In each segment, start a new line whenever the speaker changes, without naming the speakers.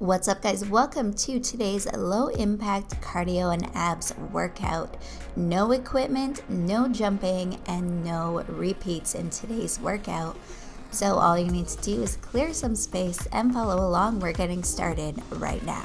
What's up, guys? Welcome to today's low impact cardio and abs workout. No equipment, no jumping, and no repeats in today's workout. So, all you need to do is clear some space and follow along. We're getting started right now.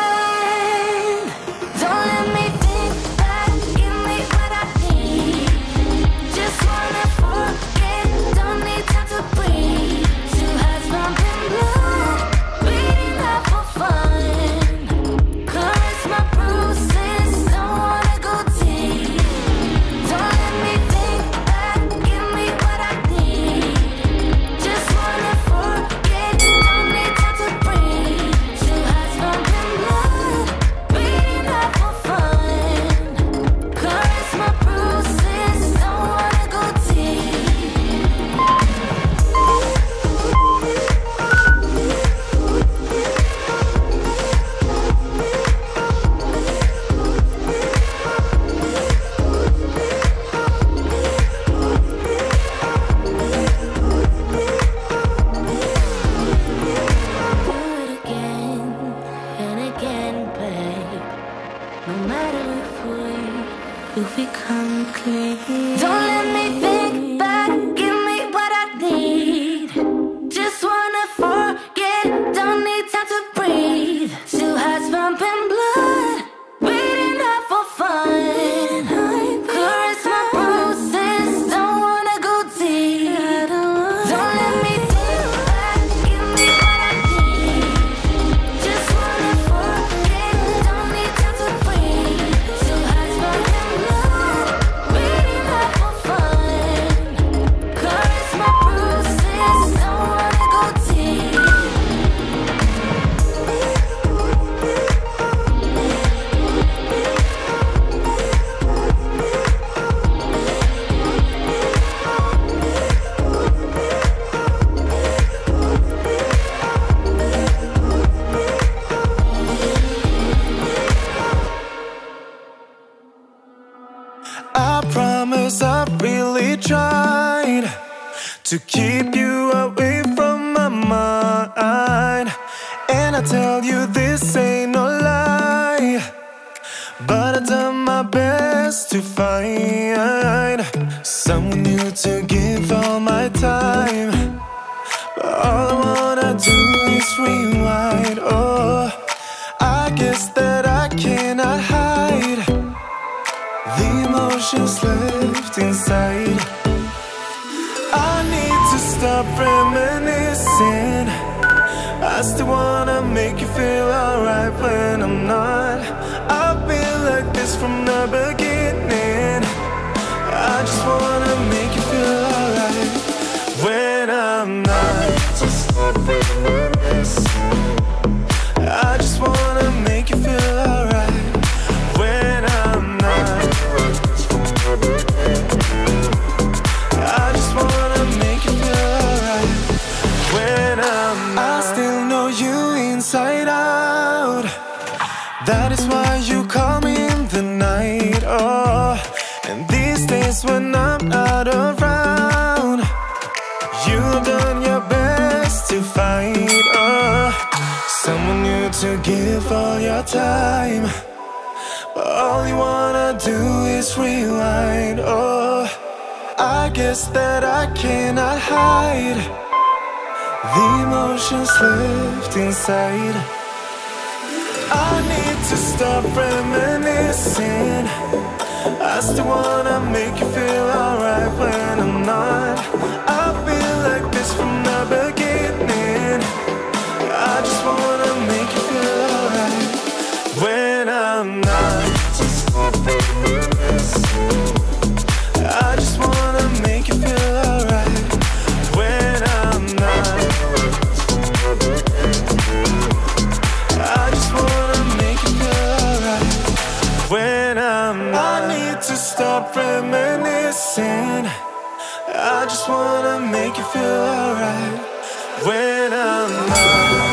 keep you away from my mind. And I tell you this ain't no lie, but I've done my best to find someone new to give all my time. But all I wanna do is rewind. Oh, emotions left inside. I need to stop reminiscing. I still wanna make you feel alright when I'm not. I've been like this from the beginning time. But all you wanna do is rewind. Oh, I guess that I cannot hide the emotions left inside. I need to stop reminiscing. I still wanna make you feel alright when I'm not. I've been like this from the beginning. I just wanna make feel
I just wanna make you feel alright when I'm need to stop reminiscing. I just wanna make you feel alright when I'm not.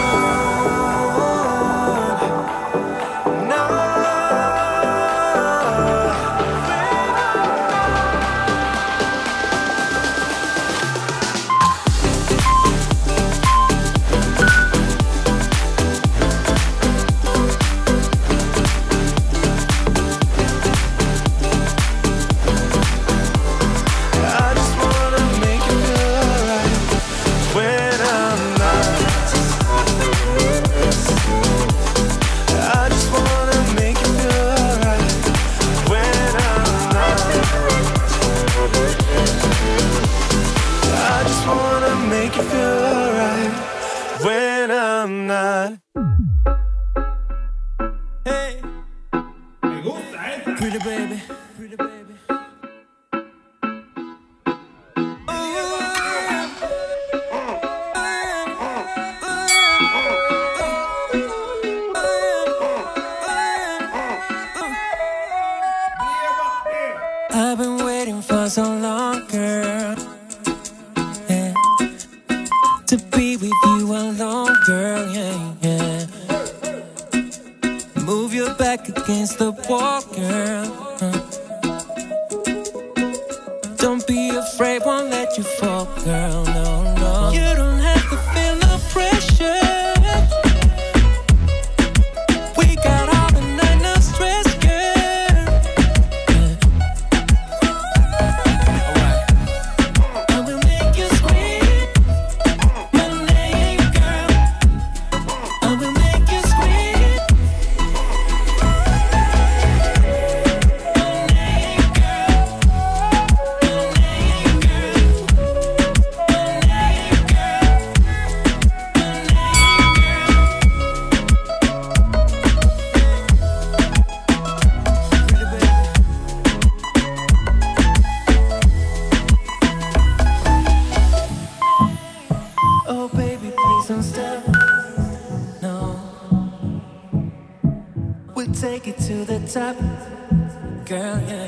Move your back against the wall, girl. Don't be afraid, won't let you fall, girl. To the top. Girl, yeah,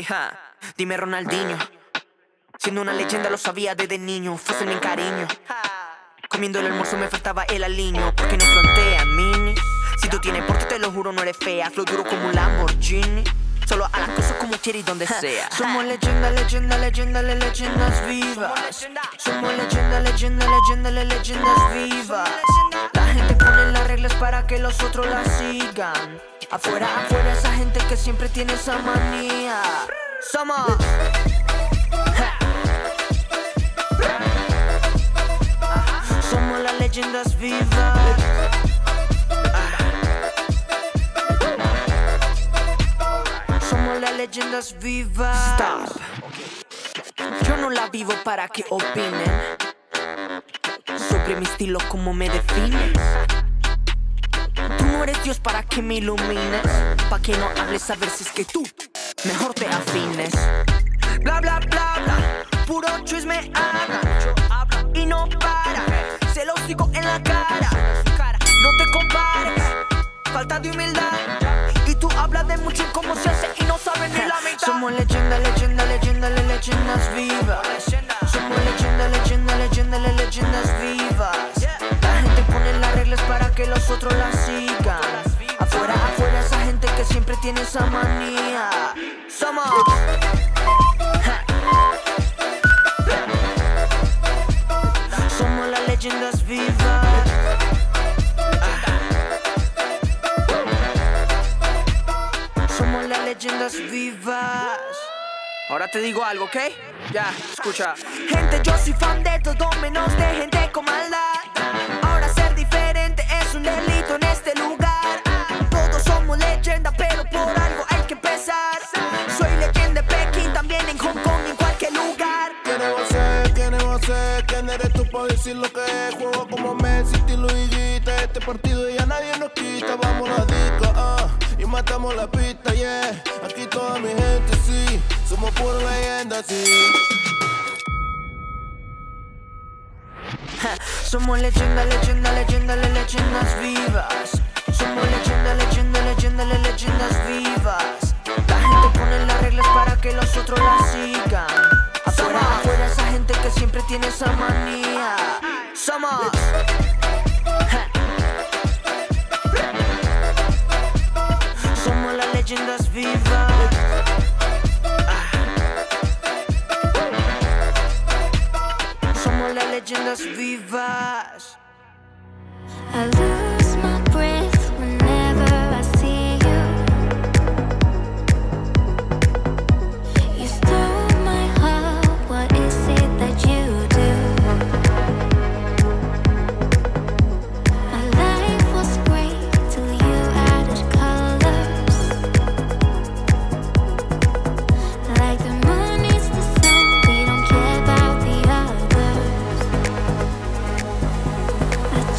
Ja. Dime Ronaldinho. Siendo una leyenda lo sabía desde niño. Fuese mi cariño. Comiendo el almuerzo me faltaba el aliño. Porque no frontea, mini. Si tú tienes porte, te lo juro, no eres fea. Flow duro como un Lamborghini. Solo a las cosas como quiere y donde sea. Somos leyenda, leyenda, leyenda, le leyendas vivas. Somos leyenda, leyenda, leyenda, le leyendas vivas. La gente pone las reglas para que los otros las sigan. Afuera, afuera, esa gente que siempre tiene esa manía. Somos. Somos las leyendas vivas. Somos las leyendas vivas. Stop. Yo no la vivo para que opinen sobre mi estilo, como me defines. Tú eres Dios para que me ilumines, para que no hables a ver si es que tú mejor te afines. Bla bla bla bla, puro chisme habla y no para. Se lo digo en la cara, no te compares, falta de humildad. Y tú hablas de mucho cómo se hace y no sabes ni la mitad. Somos leyenda, leyenda, leyenda, le- leyendas vivas. Somos leyenda, leyenda, leyenda, le- leyendas vivas. Para que los otros las sigan. Afuera, afuera, esa gente que siempre tiene esa manía. Somos. Somos las leyendas vivas. Somos las leyendas vivas. Ahora te digo algo, ¿ok? Ya, escucha. Gente, yo soy fan de todo menos de gente con maldad.
Matamos la pista, yeah Aquí toda mi gente, sí Somos pura leyenda, sí
Somos leyenda, leyenda, leyenda, le- leyendas vivas. Somos leyenda, leyenda, leyenda, le- leyendas vivas. La gente pone las reglas para que los otros las sigan. Afuera, afuera, esa gente que siempre tiene esa manía. Somos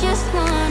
just wanna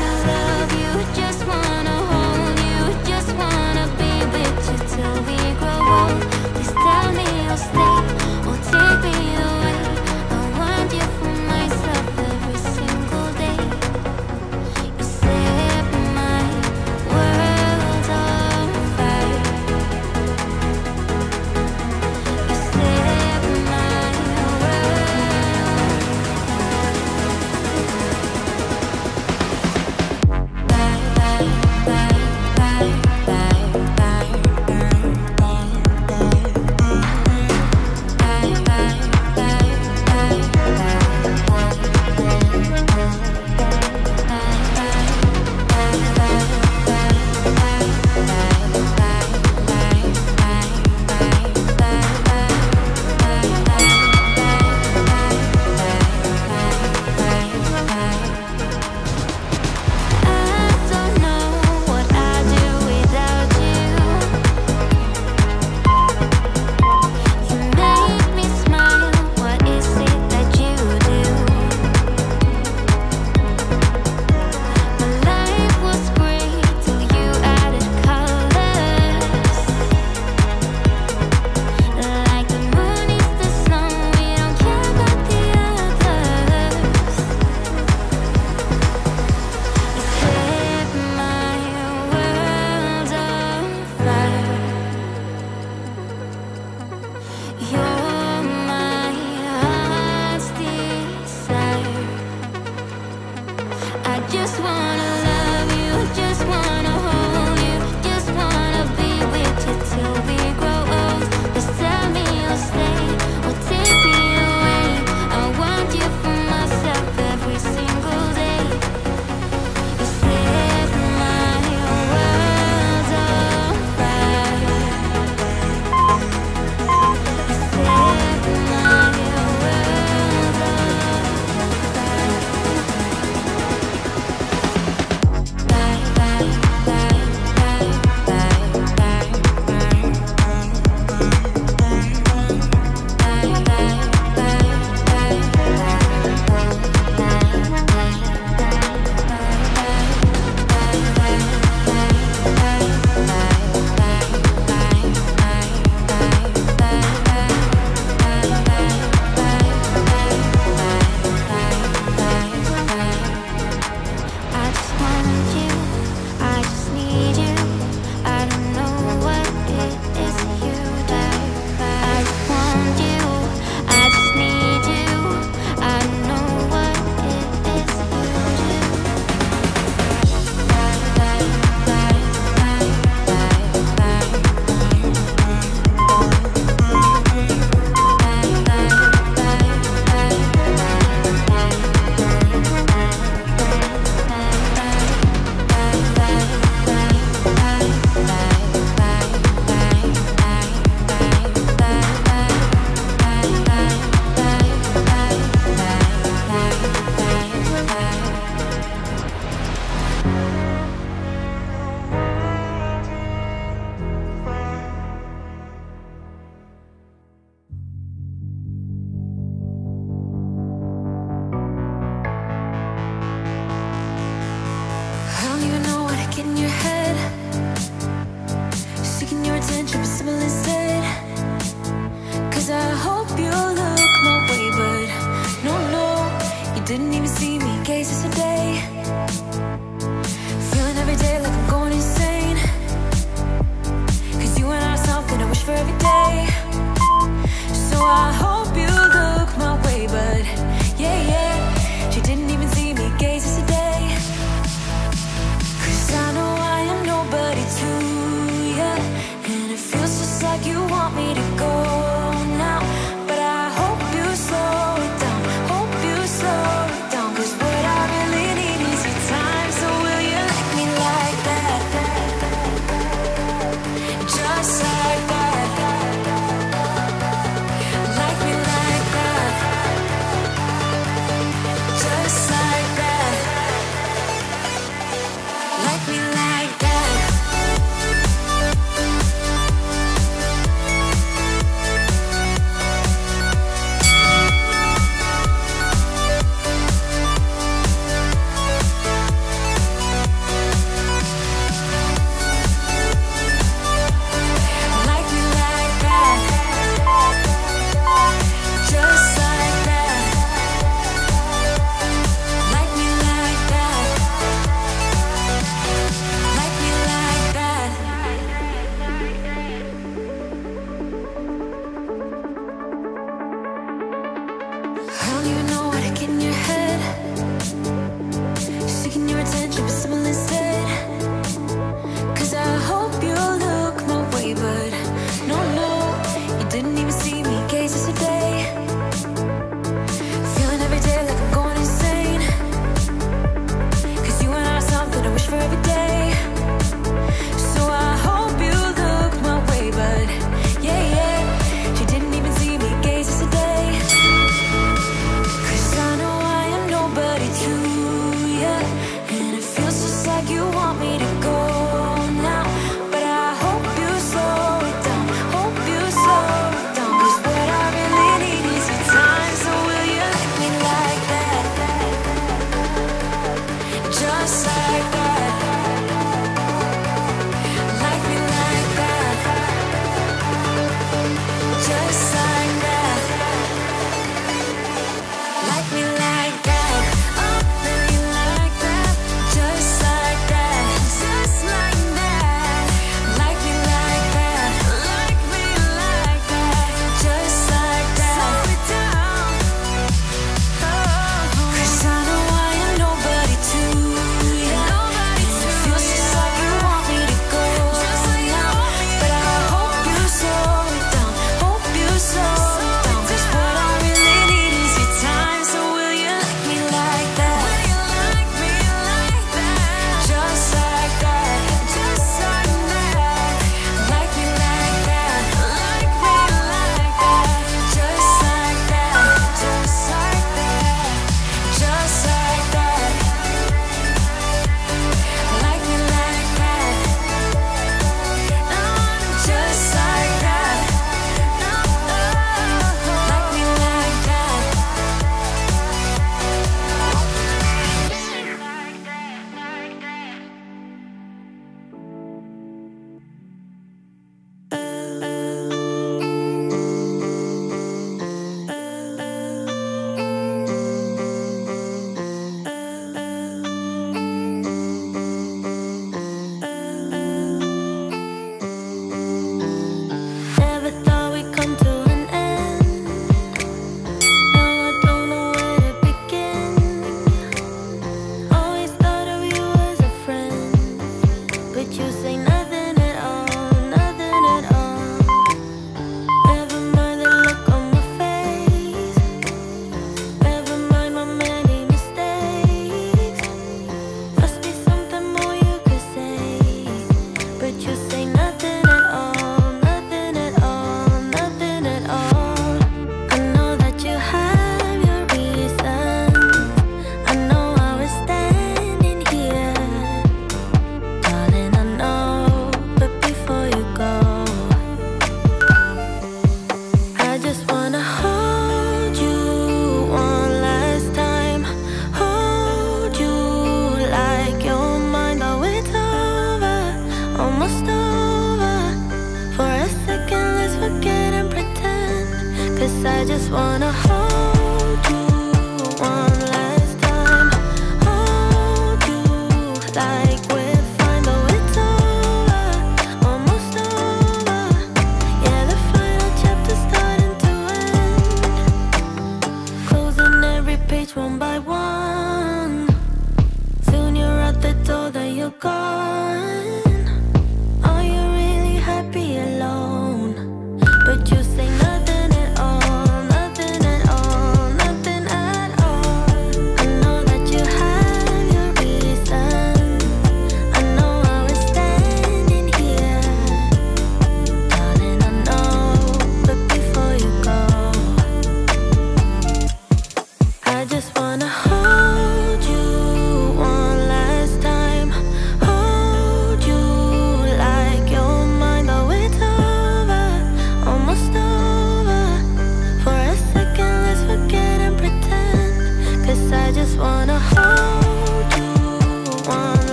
Cause I just wanna hold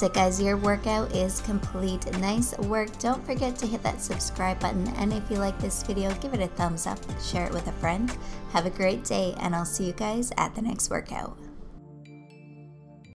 that's it guys, your workout is complete. Nice work. Don't forget to hit that subscribe button and if you like this video, give it a thumbs up, share it with a friend. Have a great day and I'll see you guys at the next workout.